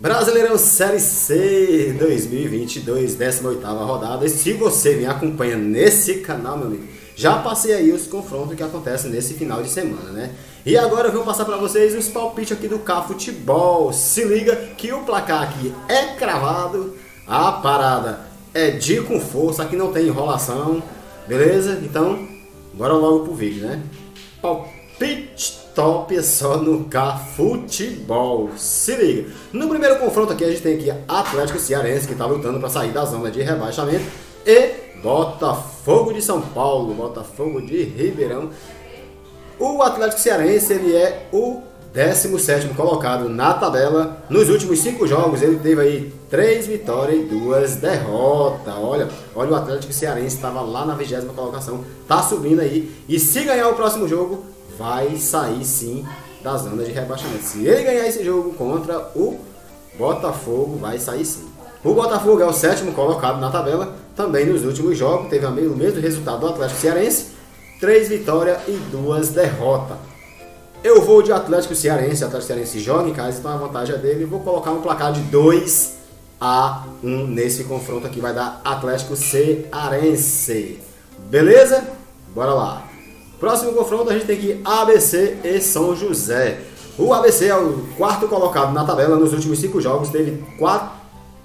Brasileirão Série C 2022, 18 rodada. E se você me acompanha nesse canal, meu amigo, já passei aí os confrontos que acontecem nesse final de semana, né? E agora eu vou passar para vocês os palpites aqui do K Futebol. Se liga que o placar aqui é cravado, a parada é de com força, aqui não tem enrolação, beleza? Então, bora logo pro vídeo, né? Palpite top só no K Futebol. Se liga. No primeiro confronto aqui a gente tem aqui Atlético Cearense que está lutando para sair da zona de rebaixamento e Botafogo de São Paulo, Botafogo de Ribeirão. O Atlético Cearense ele é o 17 colocado na tabela. Nos últimos cinco jogos ele teve aí três vitórias e duas derrotas. Olha, olha o Atlético Cearense estava lá na vigésima colocação, tá subindo aí. E se ganhar o próximo jogo, vai sair sim da zona de rebaixamento. Se ele ganhar esse jogo contra o Botafogo, vai sair sim. O Botafogo é o sétimo colocado na tabela. Também nos últimos jogos teve o mesmo resultado do Atlético Cearense: três vitórias e duas derrotas. Eu vou de Atlético Cearense. Atlético Cearense joga em casa, então a vantagem é dele. Vou colocar um placar de 2 a 1 nesse confronto aqui. Vai dar Atlético Cearense. Beleza? Bora lá. Próximo confronto a gente tem aqui ABC e São José. O ABC é o quarto colocado na tabela nos últimos cinco jogos, teve quatro,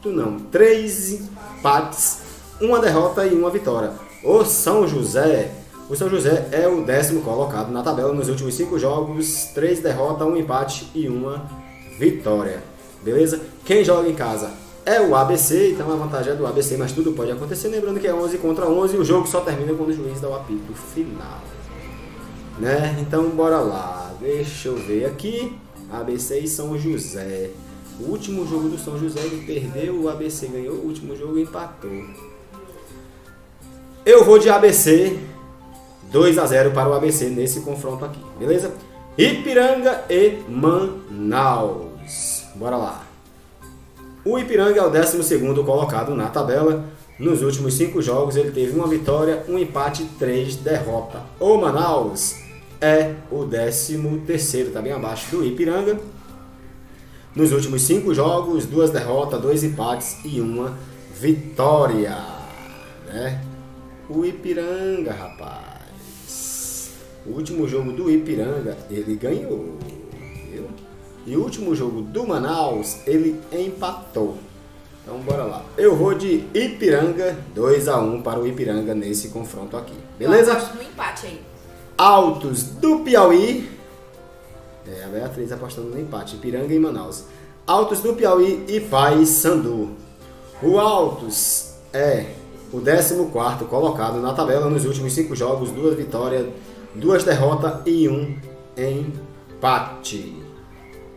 não, três empates, uma derrota e uma vitória. O São José, o São José é o décimo colocado na tabela nos últimos cinco jogos, três derrotas, um empate e uma vitória. Beleza? Quem joga em casa é o ABC, então a vantagem é do ABC, mas tudo pode acontecer. Lembrando que é 11 contra 11 e o jogo só termina quando o juiz dá o apito final. Né? Então bora lá. Deixa eu ver aqui. ABC e São José. O último jogo do São José ele perdeu, o ABC ganhou, o último jogo empatou. Eu vou de ABC 2 a 0 para o ABC nesse confronto aqui, beleza? Ipiranga e Manaus. Bora lá. O Ipiranga é o 12 colocado na tabela. Nos últimos cinco jogos ele teve uma vitória, um empate e três derrotas. O Manaus é o 13 terceiro, está bem abaixo do Ipiranga. Nos últimos cinco jogos, duas derrotas, dois empates e uma vitória. Né? O Ipiranga, rapaz. O último jogo do Ipiranga, ele ganhou. Viu? E o último jogo do Manaus, ele empatou. Então bora lá. Eu vou de Ipiranga 2 a 1 para o Ipiranga nesse confronto aqui. Beleza? Eu do empate aí. Altos do Piauí. É, a Beatriz apostando no empate. Ipiranga e Manaus. Altos do Piauí e Pai Sandu. O Altos é o 14 colocado na tabela nos últimos cinco jogos, duas vitórias, duas derrotas e um empate.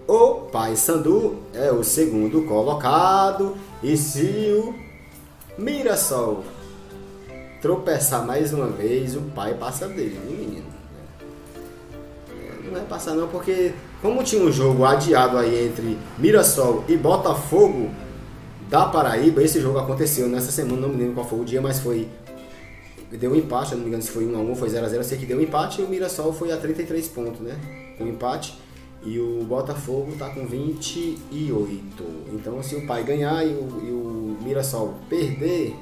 O Pai Sandu é o segundo colocado e se o Mirassol tropeçar mais uma vez, o pai passa dele, menino? É, não vai passar não, porque como tinha um jogo adiado aí entre Mirassol e Botafogo da Paraíba, esse jogo aconteceu nessa semana, não me lembro qual foi o dia, mas foi deu um empate, não me engano se foi 1x1, foi 0x0, sei que deu um empate e o Mirassol foi a 33 pontos, né? Com um empate. E o Botafogo tá com 28. Então se o pai ganhar e o, e o Mirassol perder,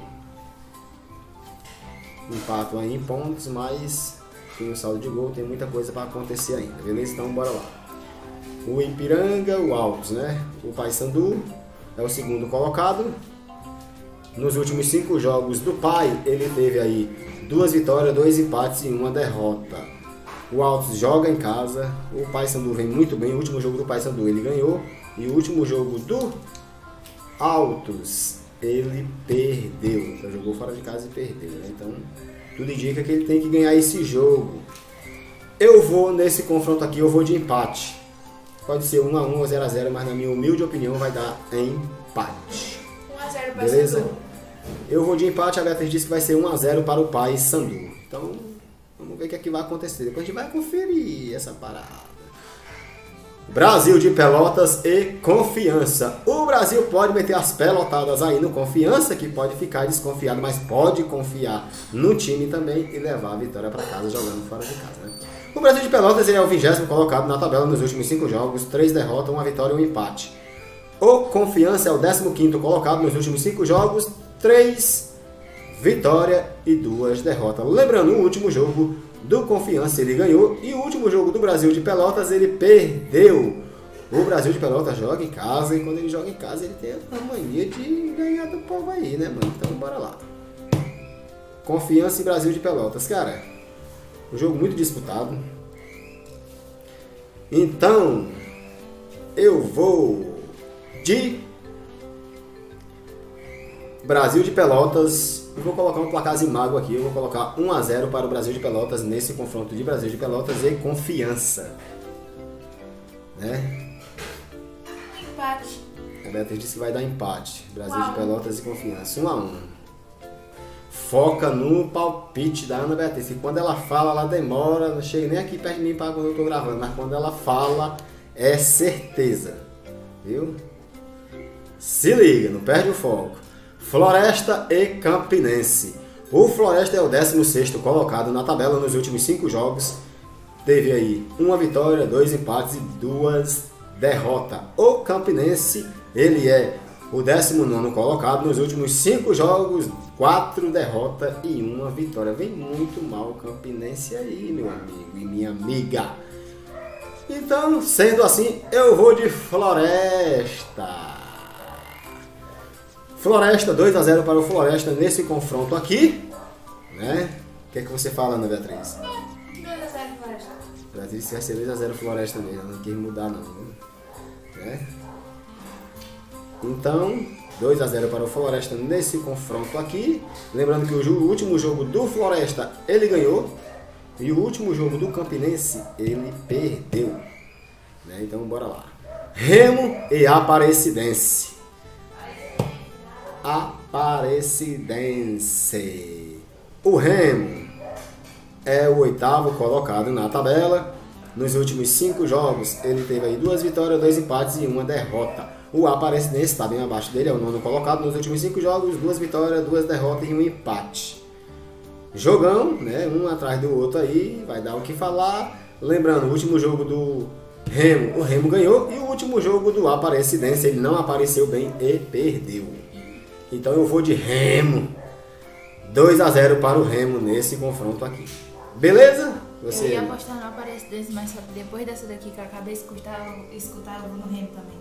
empatam aí em pontos, mas tem o saldo de gol, tem muita coisa para acontecer ainda, beleza? Então bora lá. O Ipiranga, o Altos, né? O Paysandu é o segundo colocado. Nos últimos cinco jogos do Pai, ele teve aí duas vitórias, dois empates e uma derrota. O Altos joga em casa, o Paysandu vem muito bem. O último jogo do Paysandu ele ganhou e o último jogo do Altos ele perdeu. Então jogou fora de casa e perdeu. Né? Então tudo indica que ele tem que ganhar esse jogo. Eu vou nesse confronto aqui, eu vou de empate. Pode ser 1 a 1 ou 0 a 0, mas na minha humilde opinião vai dar empate. 1 a 0 para Beleza? Sandu. Eu vou de empate, a Beatriz disse que vai ser 1 a 0 para o pai Sandu. Então, vamos ver o que, é que vai acontecer. Depois a gente vai conferir essa parada. Brasil de Pelotas e Confiança. O Brasil pode meter as pelotadas aí no Confiança, que pode ficar desconfiado, mas pode confiar no time também e levar a vitória para casa jogando fora de casa. Né? O Brasil de Pelotas é o vigésimo colocado na tabela nos últimos cinco jogos, três derrotas, uma vitória e um empate. O Confiança é o 15 colocado nos últimos 5 jogos, 3 vitórias e 2 derrotas. Lembrando, o último jogo do Confiança ele ganhou e o último jogo do Brasil de Pelotas ele perdeu. O Brasil de Pelotas joga em casa e quando ele joga em casa ele tem a mania de ganhar do povo aí, né, mano? Então bora lá. Confiança em Brasil de Pelotas, cara. Um jogo muito disputado. Então, eu vou de Brasil de Pelotas e vou colocar um placar mago aqui. Eu vou colocar 1 a 0 para o Brasil de Pelotas nesse confronto de Brasil de Pelotas e confiança. Né? Empate. A Beatriz disse que vai dar empate. Brasil Uau. de Pelotas e confiança. 1 a 1 Foca no palpite da Ana Beatriz. E quando ela fala, ela demora. Não chega nem aqui perto de mim para quando eu estou gravando. Mas quando ela fala, é certeza. Viu? Se liga, não perde o foco. Floresta e Campinense. O Floresta é o 16 colocado na tabela nos últimos 5 jogos. Teve aí uma vitória, dois empates e duas derrota. O Campinense, ele é o 19 colocado nos últimos 5 jogos, 4 derrotas e uma vitória. Vem muito mal o Campinense aí, meu amigo e minha amiga. Então, sendo assim, eu vou de Floresta. Floresta 2 a 0 para o Floresta nesse confronto aqui, né? O que é que você fala, Ana Beatriz? 2 a 0 Floresta. Beatriz vai ser 2 a 0 Floresta mesmo, não quis mudar não. Né? Então, 2 a 0 para o Floresta nesse confronto aqui. Lembrando que o último jogo do Floresta ele ganhou e o último jogo do Campinense ele perdeu. Né? Então, bora lá. Remo e Aparecidense. Aparecidense. O Remo é o oitavo colocado na tabela nos últimos cinco jogos, ele teve aí duas vitórias, dois empates e uma derrota. O Aparecidense está bem abaixo dele, é o nono colocado. Nos últimos cinco jogos, duas vitórias, duas derrotas e um empate. Jogão, né? Um atrás do outro aí, vai dar o que falar. Lembrando, o último jogo do Remo, o Remo ganhou. E o último jogo do Aparecidense, ele não apareceu bem e perdeu. Então eu vou de Remo. 2 a 0 para o Remo nesse confronto aqui. Beleza? Você... Eu ia apostar no Aparecidense, mas só depois dessa daqui que eu acabei de escutar, escutar eu vou no Remo também.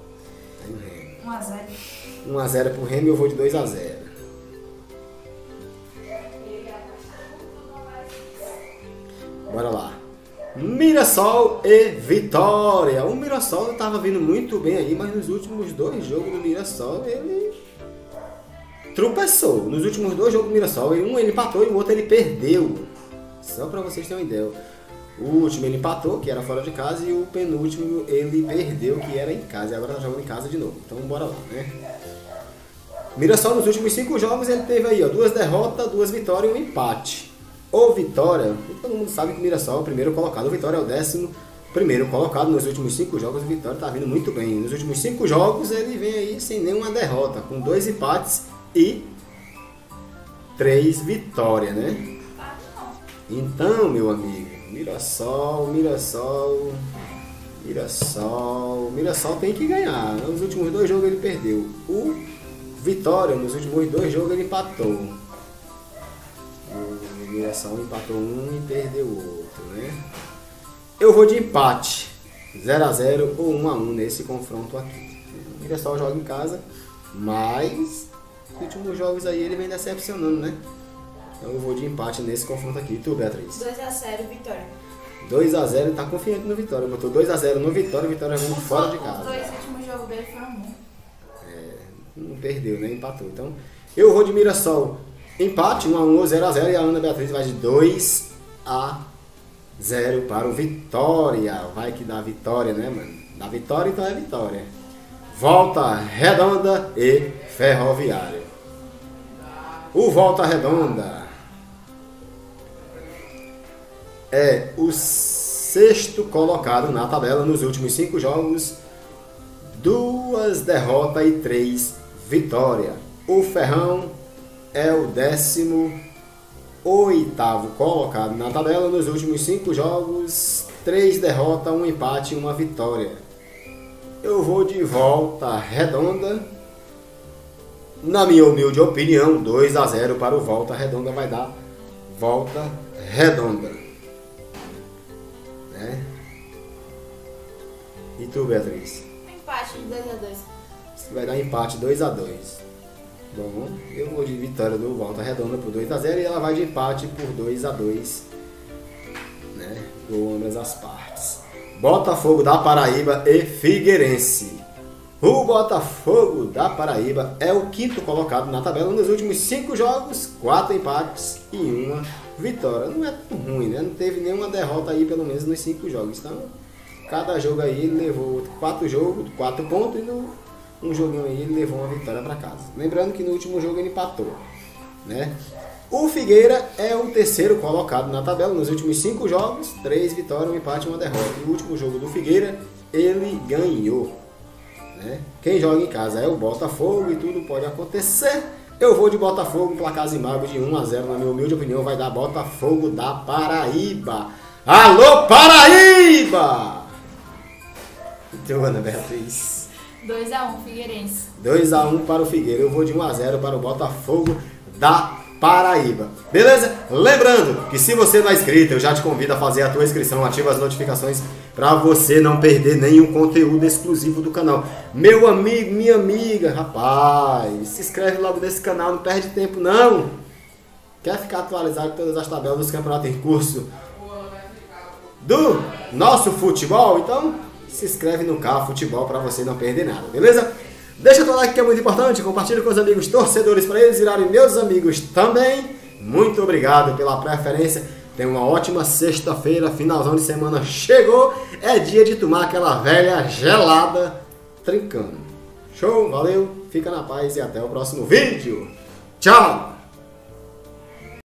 Tem o Remo. 1x0. 1x0 pro Remo e eu vou de 2x0. Bora lá. Mirassol e Vitória. O Mirassol estava vindo muito bem aí, mas nos últimos dois jogos do Mirassol ele tropeçou. Nos últimos dois jogos do Mirassol, um ele empatou e o outro ele perdeu. Só para vocês terem uma ideia. O último ele empatou, que era fora de casa, e o penúltimo ele perdeu, que era em casa. E agora tá jogando em casa de novo. Então bora lá, né? Mirassol nos últimos cinco jogos ele teve aí, ó, duas derrotas, duas vitórias e um empate. O Vitória, todo mundo sabe que o Mirassol é o primeiro colocado, o Vitória é o décimo primeiro colocado nos últimos cinco jogos. O Vitória tá vindo muito bem. Nos últimos cinco jogos ele vem aí sem nenhuma derrota, com dois empates e três vitórias, né? Então, meu amigo, Mirassol, Mirassol, Mirassol, Mirassol tem que ganhar. Nos últimos dois jogos ele perdeu. O Vitória, nos últimos dois jogos ele empatou. O Mirassol empatou um e perdeu o outro, né? Eu vou de empate. 0x0 ou 1x1 nesse confronto aqui. O Mirassol joga em casa, mas últimos jogos aí ele vem decepcionando, né? Então eu vou de empate nesse confronto aqui. E tu, Beatriz? 2x0 Vitória. 2x0, tá confiante no Vitória. Botou 2x0 no Vitória, Vitória vindo fora de casa. Os dois últimos jogos dele foram bons. É, não perdeu, né? Empatou. Então, eu vou de Mirassol. Empate, 1x1 ou 0x0. E a Ana Beatriz vai de 2x0 para o Vitória. Vai que dá vitória, né, mano? Dá vitória, então é vitória. Volta Redonda e Ferroviária. O Volta Redonda é o sexto colocado na tabela nos últimos cinco jogos, duas derrotas e três vitórias. O Ferrão é o décimo oitavo colocado na tabela nos últimos cinco jogos, três derrotas, um empate e uma vitória. eu vou de volta redonda. Na minha humilde opinião, 2 a 0 para o Volta Redonda vai dar Volta Redonda. Né? E tu, Beatriz? Empate de 2x2. Vai dar empate 2 a 2 Bom, eu vou de vitória do Volta Redonda por 2 a 0 e ela vai de empate por 2 a 2 né? Gol ambas as partes. Botafogo da Paraíba e Figueirense. O Botafogo da Paraíba é o quinto colocado na tabela nos últimos cinco jogos, quatro empates e uma vitória. Não é tão ruim, né? Não teve nenhuma derrota aí, pelo menos nos cinco jogos. Então, cada jogo aí levou quatro jogos, quatro pontos e no um joguinho aí ele levou uma vitória para casa. Lembrando que no último jogo ele empatou, né? O Figueira é o terceiro colocado na tabela nos últimos cinco jogos, três vitórias, um empate e uma derrota. No último jogo do Figueira, ele ganhou. Né? Quem joga em casa é o Botafogo e tudo pode acontecer. Eu vou de Botafogo, placar Zimbábue de 1 a 0 na minha humilde opinião, vai dar Botafogo da Paraíba. Alô, Paraíba! Então, Ana Beatriz. 2x1 Figueirense. 2x1 para o Figueira. Eu vou de 1x0 para o Botafogo da Paraíba. Beleza? Lembrando que se você não é inscrito, eu já te convido a fazer a tua inscrição, ativa as notificações para você não perder nenhum conteúdo exclusivo do canal. Meu amigo, minha amiga, rapaz, se inscreve logo nesse canal, não perde tempo não. Quer ficar atualizado com todas as tabelas dos campeonatos em curso do nosso futebol? Então, se inscreve no Carro Futebol para você não perder nada, beleza? Deixa teu like que é muito importante, compartilha com os amigos torcedores para eles virarem meus amigos também. Muito obrigado pela preferência. Tenha uma ótima sexta-feira, finalzão de semana chegou. É dia de tomar aquela velha gelada trincando. Show, valeu, fica na paz e até o próximo vídeo. Tchau!